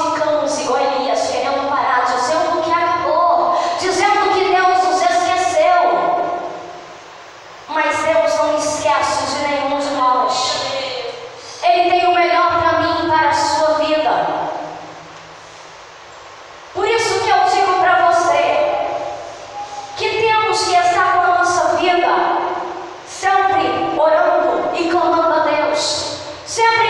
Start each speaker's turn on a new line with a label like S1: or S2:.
S1: ficamos igual Elias, querendo parar, dizendo que acabou, dizendo que Deus nos esqueceu. Mas Deus não esquece de nenhum de nós. Ele tem o melhor para mim para a sua vida. Por isso que eu digo para você que temos que estar com a nossa vida sempre orando e clamando a Deus. Sempre